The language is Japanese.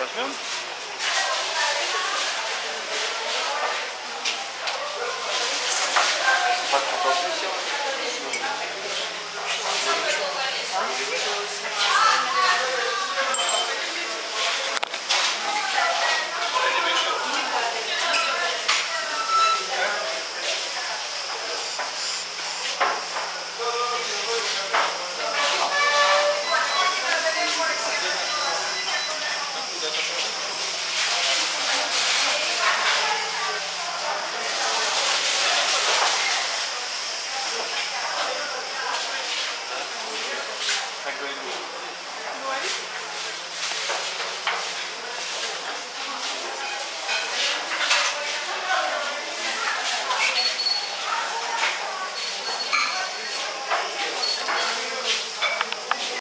Возьмем? Так, попробуем сделать.